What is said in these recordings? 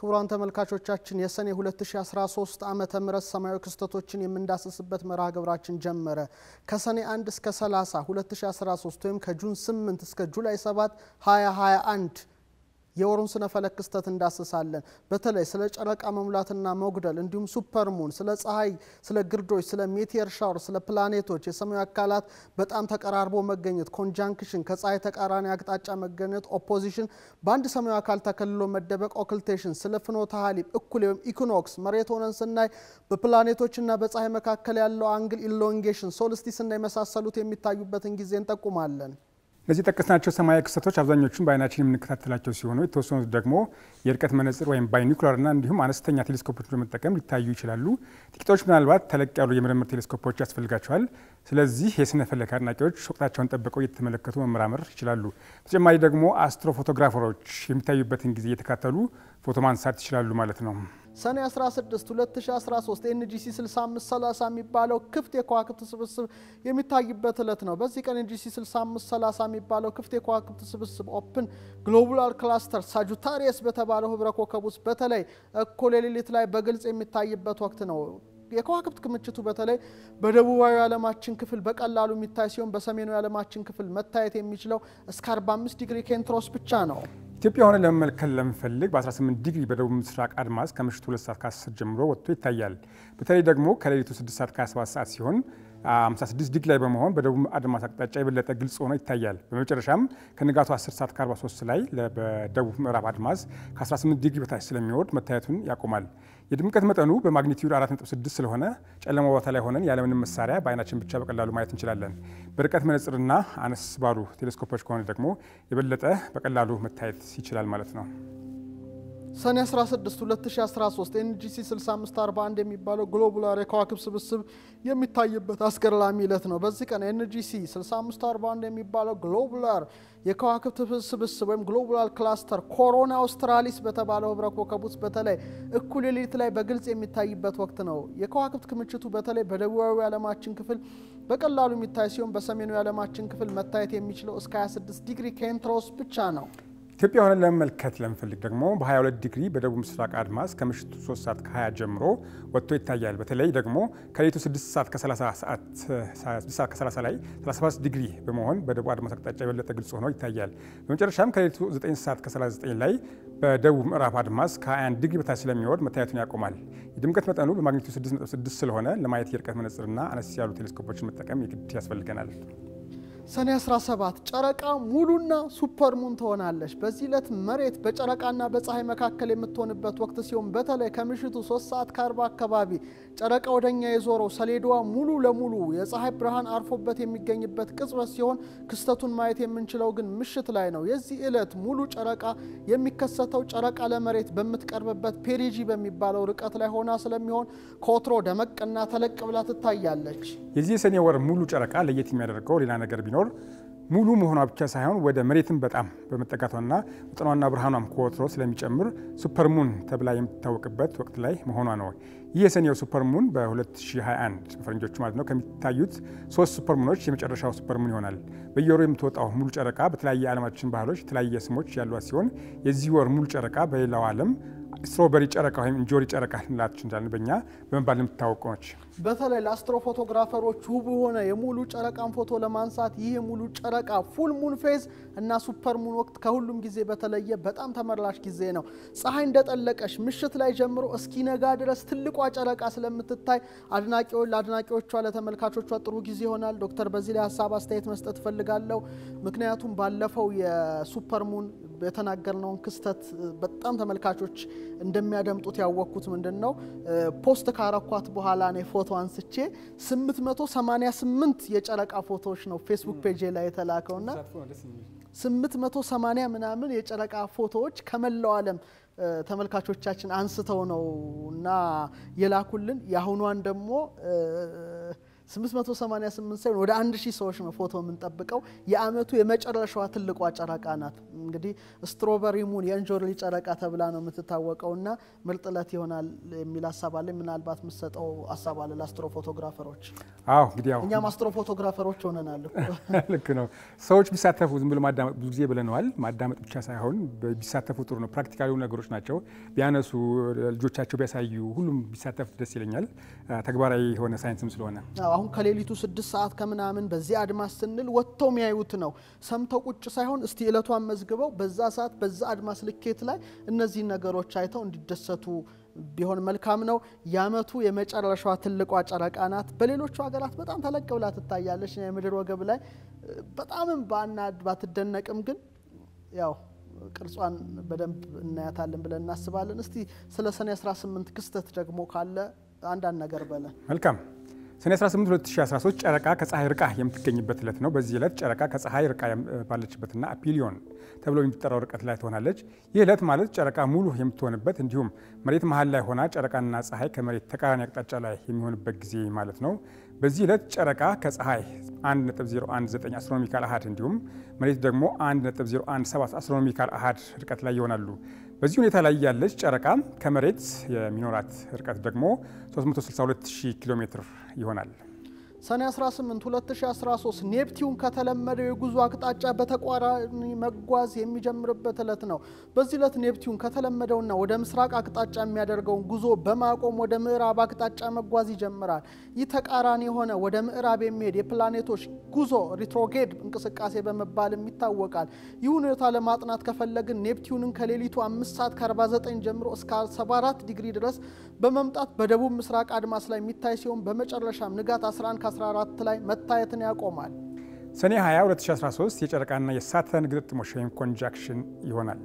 ክቡራን ተመልካቾቻችን የሰኔ 2013 ዓመተ ምህረት ሰማያዊ ክስተቶችን የምንዳስስበት መርሃ ግብራችን ጀመረ። ከሰኔ 1 እስከ 30 2013 ወይም ከ June 8 እስከ July 7 2021 የወሩን ስነ ፈለክ ክስተት እንዳስሳለን። በተለይ ስለ ጨረቃ መሙላትና መጉደል እንዲሁም supermoon፣ ስለ ፀሐይ፣ ስለ ግርዶሽ፣ ስለ meteor shower፣ ስለ ፕላኔቶች፣ የሰማያዊ አካላት በጣም ተቀራርቦ መገኘት፣ conjunction፣ ከፀሐይ ተቃራኒ አቅጣጫ መገኘት፣ opposition፣ በአንድ ሰማያዊ አካል ተከልሎ መደበቅ፣ occultation፣ ስለ ፍኖተ ሐሊብ፣ እኩሌ ወይም equinox፣ መሬት ሆነን ስናይ በፕላኔቶችና በፀሐይ መካከል ያለው angle elongation፣ solstice ና የመሳሰሉት የሚታዩበትን ጊዜ እንጠቁማለን። እነዚህ የጠቀስናቸው ሰማያዊ ክስተቶች አብዛኞቹን በአይናችን የምንከታተላቸው ሲሆኑ የተወሰኑት ደግሞ የርቀት መነጽር ወይም binocular ና እንዲሁም አነስተኛ ቴሌስኮፖች በመጠቀም ሊታዩ ይችላሉ። ጥቂቶች ምናልባት ተለቅ ያሉ የምርምር ቴሌስኮፖች ያስፈልጋቸዋል። ስለዚህ የስነ ፈለክ አድናቂዎች ወቅታቸውን ጠብቀው እየተመለከቱ መመራመር ይችላሉ። በተጨማሪ ደግሞ astrophotographer ኦች የሚታዩበትን ጊዜ እየተከታተሉ ፎቶ ማንሳት ይችላሉ ማለት ነው። ሰኔ 16 2013 NGC 6530 የሚባለው ክፍት የከዋክብት ስብስብ የሚታይበት ዕለት ነው። በዚህ ቀን NGC 6530 የሚባለው ክፍት የከዋክብት ስብስብ open globular cluster Sagittarius በተባለው ህብረ ኮከብ ውስጥ በተለይ እኩለ ሌሊት ላይ በግልጽ የሚታይበት ወቅት ነው። የከዋክብት ክምችቱ በተለይ በደቡባዊ ዓለማችን ክፍል በቀላሉ የሚታይ ሲሆን በሰሜኑ የዓለማችን ክፍል መታየት የሚችለው እስከ 45 ዲግሪ ኬንትሮስ ብቻ ነው። ኢትዮጵያ ሆነን ለመመልከት ለምንፈልግ በ18 ዲግሪ በደቡብ ምስራቅ አድማስ ከምሽቱ 2 ሰዓት ከ10 ጀምሮ ወጥቶ ይታያል። በተለይ ደግሞ ከሌሊቱ 6 ሰዓት ከ27 ሰዓት ሲሆን 56 ዲግሪ ላይ በመሆን በደቡብ አድማስ አቅጣጫ የበለጠ ግልጽ ሆኖ ይታያል። በመጨረሻም ከንጋቱ 10 ሰዓት ከ43 ላይ በደቡብ ምዕራብ አድማስ ከ18 ዲግሪ በታች ስለሚወርድ መታየቱን ያቆማል። የድምቀት መጠኑ በ magnitude 4.6 ስለሆነ ጨለማ ቦታ ላይ ሆነን ያለምንም መሳሪያ በአይናችን ብቻ በቀላሉ ማየት እንችላለን። በርቀት መነጽርና አነስ ባሉ ቴሌስኮፖች ከሆነ ደግሞ የበለጠ በቀላሉ መታየት ይችላል ማለት ነው። ሰኔ 16 2013 NGC 6541 የሚባለው globular የከዋክብት ስብስብ የሚታይበት አስገራሚ ዕለት ነው። በዚህ ቀን NGC 6541 የሚባለው globular የከዋክብት ስብስብ ወይም globular cluster Corona Australis በተባለው ህብረ ኮከብ ውስጥ በተለይ እኩለ ሌሊት ላይ በግልጽ የሚታይበት ወቅት ነው። የከዋክብት ክምችቱ በተለይ በደቡባዊ የዓለማችን ክፍል በቀላሉ የሚታይ ሲሆን በሰሜኑ የዓለማችን ክፍል መታየት የሚችለው እስከ 26 ዲግሪ ኬንትሮስ ብቻ ነው። ኢትዮጵያ ሆነን ለመመልከት ለምንፈልግ ደግሞ በ22 ዲግሪ በደቡብ ምስራቅ አድማስ ከምሽቱ 3 ሰዓት ከ20 ጀምሮ ወጥቶ ይታያል። በተለይ ደግሞ ከሌሊቱ 6 ሰዓት ከ30 ላይ 37 ዲግሪ በመሆን በደቡብ አድማስ አቅጣጫ የበለጠ ግልጽ ሆኖ ይታያል። በመጨረሻም ከሌሊቱ 9 ሰዓት ከ39 ላይ በደቡብ ምዕራብ አድማስ ከ21 ዲግሪ በታች ስለሚወርድ መታየቱን ያቆማል። የድምቀት መጠኑ በ magnitude 6.6 ስለሆነ ለማየት የርቀት መነጽርና አነስ ያሉ ቴሌስኮፖችን መጠቀም የግድ ያስፈልገናል። ሰኔ 17 ጨረቃ ሙሉና supermoon ትሆናለች። በዚህ ዕለት መሬት በጨረቃና በፀሐይ መካከል የምትሆንበት ወቅት ሲሆን በተለይ ከምሽቱ 3 ሰዓት ከ40 አካባቢ ጨረቃ ወደኛ የዞረው ሰሌዳዋ ሙሉ ለሙሉ የፀሐይ ብርሃን አርፎበት የሚገኝበት ቅጽበት ሲሆን ክስተቱን ማየት የምንችለው ግን ምሽት ላይ ነው። የዚህ ዕለት ሙሉ ጨረቃ የሚከሰተው ጨረቃ ለመሬት በምትቀርብበት perigee በሚባለው ርቀት ላይ ሆና ስለሚሆን ከወትሮ ደመቅና ተለቅ ብላ ትታያለች። የዚህ የሰኔ ወር ሙሉ ጨረቃ ለየት የሚያደርገው ሌላ ነገር ቢኖር ሙሉ መሆኗ ብቻ ሳይሆን ወደ መሬትን በጣም በመጠጋቷና መጠኗና ብርሃኗም ከወትሮ ስለሚጨምር supermoon ተብላ የምትታወቅበት ወቅት ላይ መሆኗ ነው። ይህ የሰኔው supermoon በ2021 በፈረንጆቹ ማለት ነው ከሚታዩት ሶስት supermoon ኦች የመጨረሻው supermoon ይሆናል። በየወሩ የምትወጣው ሙሉ ጨረቃ በተለያየ የዓለማችን ባህሎች የተለያየ ስሞች ያሏት ሲሆን የዚህ ወር ሙሉ ጨረቃ በሌላው ዓለም strawberry ጨረቃ ወይም እንጆሪ ጨረቃ ልንላችሁ እንችላለን በእኛ በመባል የምትታወቅ ነች። በተለይ ለ astrophotographer ኦች ውብ የሆነ የሙሉ ጨረቃን ፎቶ ለማንሳት ይህ የሙሉ ጨረቃ full moon phase እና supermoon ወቅት ከሁሉም ጊዜ በተለየ በጣም ተመራጭ ጊዜ ነው። ፀሐይ እንደጠለቀች ምሽት ላይ ጀምሮ እስኪነጋ ድረስ ትልቋ ጨረቃ ስለምትታይ አድናቂዎች ለአድናቂዎቿ ለተመልካቾቿ ጥሩ ጊዜ ይሆናል። ዶክተር በዚህ ላይ ሀሳብ አስተያየት መስጠት እፈልጋለሁ። ምክንያቱም ባለፈው የ supermoon የተናገርነውን ክስተት በጣም ተመልካቾች እንደሚያደምጡት ያወቅኩት ምንድን ነው post ካረኳት በኋላ ነው ፎቶ አንስቼ 888 የጨረቃ ፎቶዎች ነው Facebook page ላይ የተላከውና 880 ምናምን የጨረቃ ፎቶዎች ከመላው ዓለም ተመልካቾቻችን አንስተው ነው እና የላኩልን። የአሁኗን ደግሞ 888 ሳይሆን ወደ 1000 ሰዎች ነው ፎቶ የምንጠብቀው። የአመቱ የመጨረሻዋ ትልቋ ጨረቃ ናት። እንግዲህ strawberry moon የእንጆሪ ጨረቃ ተብላ ነው የምትታወቀው እና ምርጥ ዕለት ይሆናል የሚል ሀሳብ አለ። ምናልባት የምትሰጠው ሀሳብ አለ ለ astro photographer ኦች። አዎ እንግዲህ ያው እኛም astro photographer ኦች ሆነናል። ልክ ነው። ሰዎች ቢሳተፉ ዝም ብሎ ማዳመጥ ብዙ ጊዜ ብለነዋል። ማዳመጥ ብቻ ሳይሆን ቢሳተፉ ጥሩ ነው። practical የሆኑ ነገሮች ናቸው። ቢያነሱ፣ ልጆቻቸው ቢያሳዩ፣ ሁሉም ቢሳተፍ ደስ ይለኛል። ተግባራዊ የሆነ ሳይንስም ስለሆነ አሁን ከሌሊቱ ስድስት ሰዓት ከምናምን በዚህ አድማስ ስንል ወጥተው የሚያዩት ነው። ሰምተው ቁጭ ሳይሆን እስቲ እለቷን መዝግበው በዛ ሰዓት በዛ አድማስ ልኬት ላይ እነዚህን ነገሮች አይተው እንዲደሰቱ ቢሆን መልካም ነው። የአመቱ የመጨረሻዋ ትልቋ ጨረቃ ናት። በሌሎቹ ሀገራት በጣም ተለቅ ብላ ትታያለች። የምድር ወገብ ላይ በጣምም ባትደነቅም ግን ያው ቅርጿን በደንብ እናያታለን ብለን እናስባለን። እስቲ ስለ ሰኔ 18 ክስተት ደግሞ ካለ አንዳንድ ነገር በለን። መልካም ሰኔ 18 2013 ጨረቃ ከፀሐይ ርቃ የምትገኝበት ዕለት ነው። በዚህ ዕለት ጨረቃ ከፀሐይ ርቃ ባለችበትና አፒሊዮን ተብሎ የሚጠራው ርቀት ላይ ትሆናለች። ይህ ዕለት ማለት ጨረቃ ሙሉ የምትሆንበት እንዲሁም መሬት መሀል ላይ ሆና ጨረቃና ፀሐይ ከመሬት ተቃራኒ አቅጣጫ ላይ የሚሆንበት ጊዜ ማለት ነው። በዚህ ዕለት ጨረቃ ከፀሐይ 1.019 astronomical አሃድ እንዲሁም መሬት ደግሞ 1.017 astronomical አሃድ ርቀት ላይ ይሆናሉ። በዚህ ሁኔታ ላይ ያለች ጨረቃ ከመሬት የሚኖራት ርቀት ደግሞ 362000 ኪሎ ሜትር ይሆናል። ሰኔ 18 2013 ኔፕቲዩን ከተለመደው የጉዞ አቅጣጫ በተቃራኒ መጓዝ የሚጀምርበት ዕለት ነው። በዚህ ዕለት ኔፕቲዩን ከተለመደውና ወደ ምስራቅ አቅጣጫ የሚያደርገውን ጉዞ በማቆም ወደ ምዕራብ አቅጣጫ መጓዝ ይጀምራል። ይህ ተቃራኒ የሆነ ወደ ምዕራብ የሚሄድ የፕላኔቶች ጉዞ retrograde እንቅስቃሴ በመባልም ይታወቃል። ይህ ሁኔታ ለማጥናት ከፈለግን ኔፕቲዩንን ከሌሊቱ 5 ሰዓት ከ49 ጀምሮ እስከ 74 ዲግሪ ድረስ በመምጣት በደቡብ ምስራቅ አድማስ ላይ የሚታይ ሲሆን በመጨረሻም ንጋት 11 14 ላይ መታየትን ያቆማል። ሰኔ 20 2013 የጨረቃና የሳተርን ግጥጥሞሽ ወይም conjunction ይሆናል።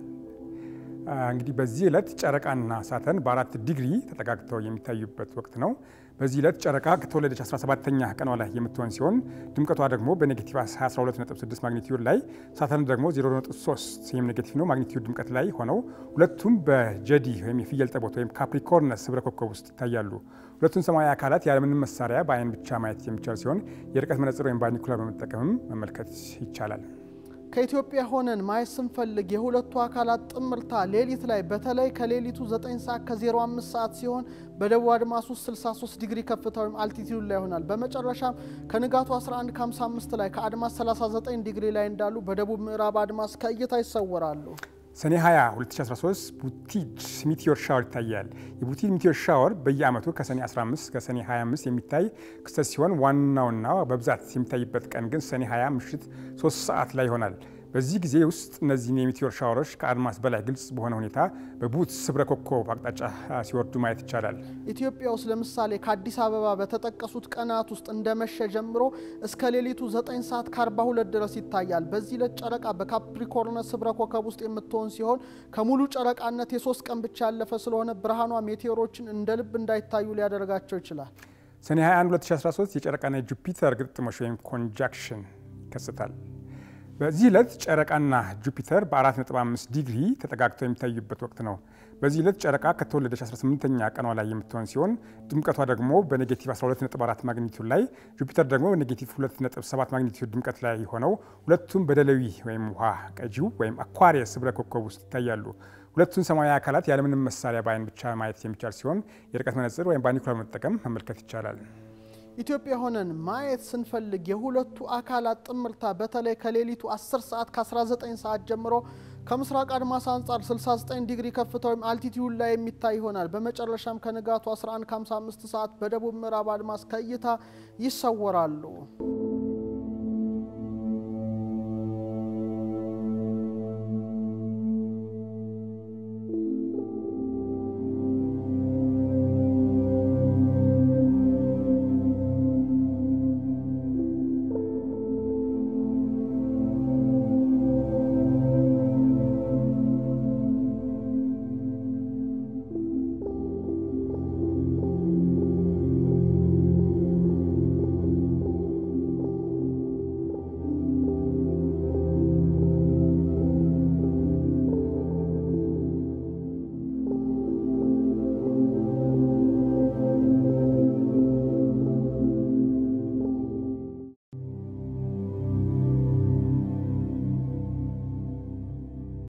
እንግዲህ በዚህ ዕለት ጨረቃና ሳተርን በአራት ዲግሪ ተጠጋግተው የሚታዩበት ወቅት ነው። በዚህ ዕለት ጨረቃ ከተወለደች 17ኛ ቀኗ ላይ የምትሆን ሲሆን ድምቀቷ ደግሞ በ negative 126 magnitude ላይ ሳተርን ደግሞ 0.3 ይህም negative ነው magnitude ድምቀት ላይ ሆነው ሁለቱም በጀዲ ወይም የፍየል ጠቦት ወይም ካፕሪኮርነስ ህብረ ኮከብ ውስጥ ይታያሉ። ሁለቱን ሰማያዊ አካላት ያለምንም መሳሪያ በአይን ብቻ ማየት የሚቻል ሲሆን የርቀት መነጽር ወይም binocular በመጠቀምም መመልከት ይቻላል። ከኢትዮጵያ ሆነን ማየት ስንፈልግ የሁለቱ አካላት ጥምርታ ሌሊት ላይ በተለይ ከሌሊቱ 9 ሰዓት ከ05 ሰዓት ሲሆን በደቡብ አድማስ ውስጥ 63 ዲግሪ ከፍታ ወይም altitude ላይ ይሆናል። በመጨረሻም ከንጋቱ 11 ከ55 ላይ ከአድማስ 39 ዲግሪ ላይ እንዳሉ በደቡብ ምዕራብ አድማስ ከእይታ ይሰወራሉ። ሰኔ 20 2013 ቡቲጅ meteor shower ይታያል። የቡቲጅ meteor shower በየዓመቱ ከሰኔ 15 እስከ ሰኔ 25 የሚታይ ክስተት ሲሆን ዋናውና በብዛት የሚታይበት ቀን ግን ሰኔ 20 ምሽት 3 ሰዓት ላይ ይሆናል። በዚህ ጊዜ ውስጥ እነዚህን የ meteor shower ኦች ከአድማስ በላይ ግልጽ በሆነ ሁኔታ በቡትስ ህብረ ኮከብ አቅጣጫ ሲወርዱ ማየት ይቻላል። ኢትዮጵያ ውስጥ ለምሳሌ ከአዲስ አበባ በተጠቀሱት ቀናት ውስጥ እንደመሸ ጀምሮ እስከ ሌሊቱ 9 ሰዓት ከ42 ድረስ ይታያል። በዚህ ዕለት ጨረቃ በካፕሪኮርነስ ህብረ ኮከብ ውስጥ የምትሆን ሲሆን ከሙሉ ጨረቃነት የሶስት ቀን ብቻ ያለፈ ስለሆነ ብርሃኗ ሜቴዎሮችን እንደ ልብ እንዳይታዩ ሊያደርጋቸው ይችላል። ሰኔ 21 2013 የጨረቃና የጁፒተር ግጥጥሞሽ ወይም conjunction ይከሰታል። በዚህ ዕለት ጨረቃና ጁፒተር በ4.5 ዲግሪ ተጠጋግተው የሚታዩበት ወቅት ነው። በዚህ ዕለት ጨረቃ ከተወለደች 18ኛ ቀኗ ላይ የምትሆን ሲሆን ድምቀቷ ደግሞ በ negative 12.4 magnitude ላይ፣ ጁፒተር ደግሞ በ negative 2.7 magnitude ድምቀት ላይ ሆነው ሁለቱም በደለዊ ወይም ውሃ ቀጂው ወይም አኳሪየስ ህብረ ኮከብ ውስጥ ይታያሉ። ሁለቱን ሰማያዊ አካላት ያለምንም መሳሪያ በአይን ብቻ ማየት የሚቻል ሲሆን የርቀት መነጽር ወይም binocular በመጠቀም መመልከት ይቻላል። ኢትዮጵያ ሆነን ማየት ስንፈልግ የሁለቱ አካላት ጥምርታ በተለይ ከሌሊቱ 10 ሰዓት ከ19 ሰዓት ጀምሮ ከምስራቅ አድማስ አንጻር 69 ዲግሪ ከፍታ ወይም አልቲቲዩድ ላይ የሚታይ ይሆናል። በመጨረሻም ከንጋቱ 11 ከ55 ሰዓት በደቡብ ምዕራብ አድማስ ከእይታ ይሰወራሉ።